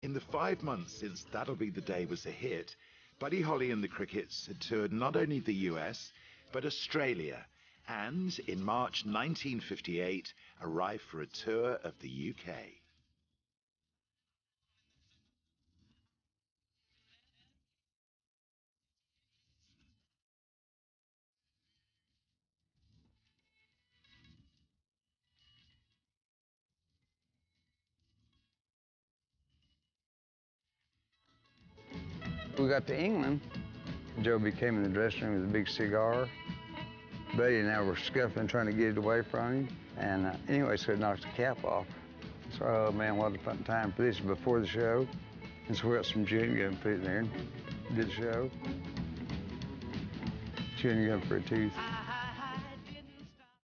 In the five months since That'll Be the Day was a hit, Buddy Holly and the Crickets had toured not only the US, but Australia, and in March 1958 arrived for a tour of the UK. We got to England. Joe B. came in the dressing room with a big cigar. Buddy and I were scuffling, trying to get it away from him. And uh, anyway, so he knocked the cap off. So, oh man, what a fun time. for This is before the show. And so we got some gin gum, put it in there, did the show. Chewing gum for a tooth.